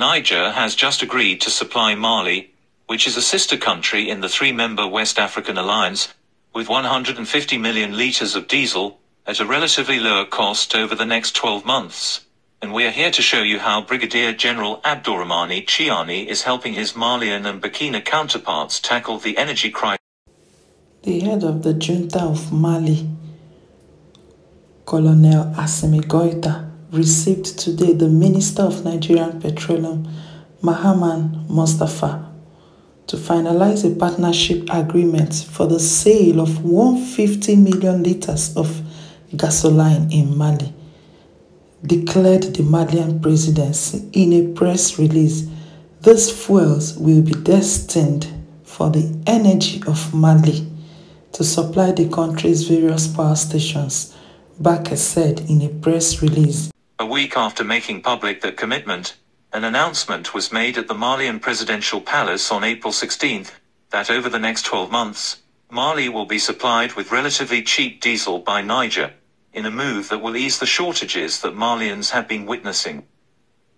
Niger has just agreed to supply Mali, which is a sister country in the three-member West African Alliance, with 150 million litres of diesel, at a relatively lower cost over the next 12 months. And we are here to show you how Brigadier General Abdourahmane Tchiani is helping his Malian and Burkina counterparts tackle the energy crisis. The head of the junta of Mali, Colonel Assimi Goita, received today the Minister of Nigerian Petroleum, Mahaman Mustafa, to finalize a partnership agreement for the sale of 150 million litres of gasoline in Mali, declared the Malian presidency in a press release. These fuels will be destined for the energy of Mali to supply the country's various power stations, Barke said in a press release. A week after making public that commitment, an announcement was made at the Malian presidential palace on April 16 that over the next 12 months, Mali will be supplied with relatively cheap diesel by Niger, in a move that will ease the shortages that Malians have been witnessing.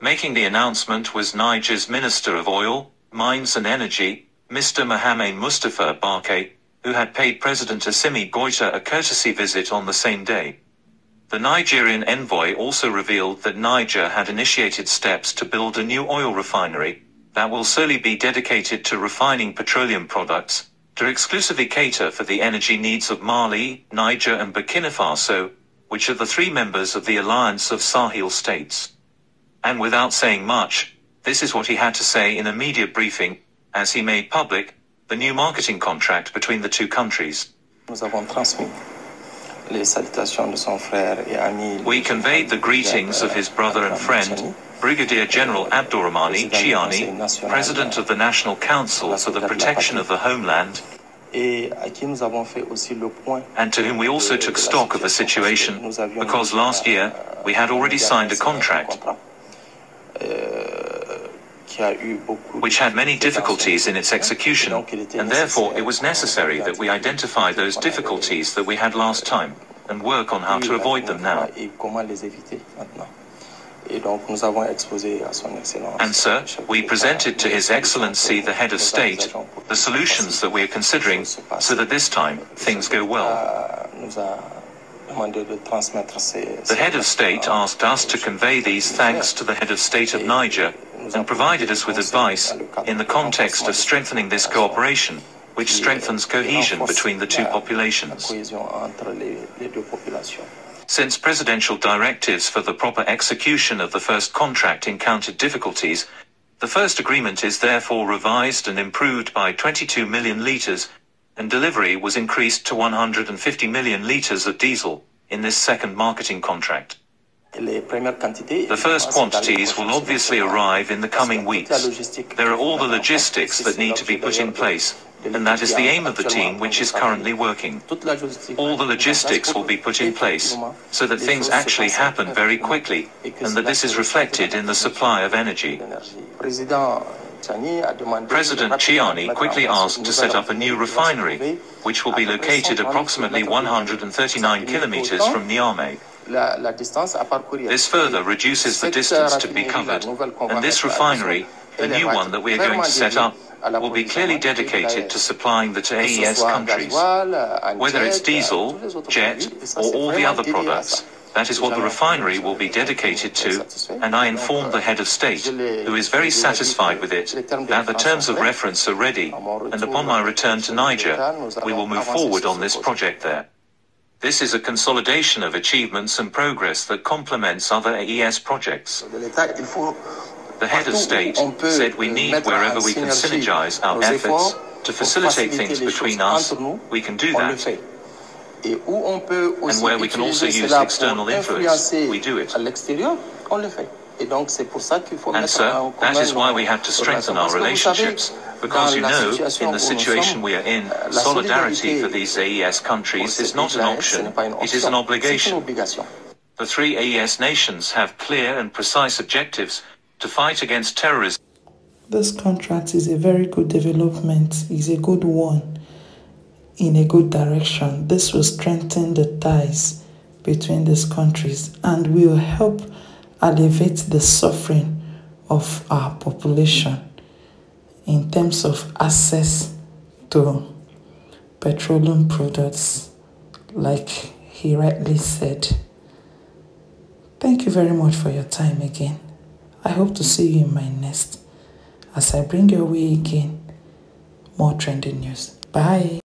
Making the announcement was Niger's Minister of Oil, Mines and Energy, Mr. Mohamed Mustafa Barke, who had paid President Assimi Goita a courtesy visit on the same day. The Nigerian envoy also revealed that Niger had initiated steps to build a new oil refinery that will solely be dedicated to refining petroleum products, to exclusively cater for the energy needs of Mali, Niger and Burkina Faso, which are the three members of the Alliance of Sahel States. And without saying much, this is what he had to say in a media briefing, as he made public the new marketing contract between the two countries. We conveyed the greetings of his brother and friend, Brigadier General Abdourahmane Tchiani, President of the National Council for the Protection of the Homeland, and to whom we also took stock of the situation, because last year we had already signed a contract which had many difficulties in its execution, and therefore it was necessary that we identify those difficulties that we had last time and work on how to avoid them now. And sir, we presented to His Excellency the Head of State the solutions that we are considering so that this time things go well. The Head of State asked us to convey these thanks to the Head of State of Niger and provided us with advice in the context of strengthening this cooperation, which strengthens cohesion between the two populations. Since presidential directives for the proper execution of the first contract encountered difficulties, the first agreement is therefore revised and improved by 22 million litres, and delivery was increased to 150 million litres of diesel in this second marketing contract. The first quantities will obviously arrive in the coming weeks. There are all the logistics that need to be put in place, and that is the aim of the team which is currently working. All the logistics will be put in place, so that things actually happen very quickly, and that this is reflected in the supply of energy. President Tchiani quickly asked to set up a new refinery, which will be located approximately 139 kilometers from Niamey. This further reduces the distance to be covered, and this refinery, the new one that we are going to set up, will be clearly dedicated to supplying the AES countries. Whether it's diesel, jet, or all the other products, that is what the refinery will be dedicated to, and I informed the head of state, who is very satisfied with it, that the terms of reference are ready, and upon my return to Niger, we will move forward on this project there. This is a consolidation of achievements and progress that complements other AES projects. The head of state said we need wherever we can synergize our efforts to facilitate things between us, we can do that. And where we can also use external influence, we do it. And sir, that is why we have to strengthen our relationships, because you know, in the situation we are in, solidarity for these AES countries is not an option, it is an obligation. The three AES nations have clear and precise objectives to fight against terrorism. This contract is a very good development, is a good one in a good direction. This will strengthen the ties between these countries and will help alleviate the suffering of our population in terms of access to petroleum products, like he rightly said. Thank you very much for your time again. I hope to see you in my next as I bring your way again more trending news. Bye.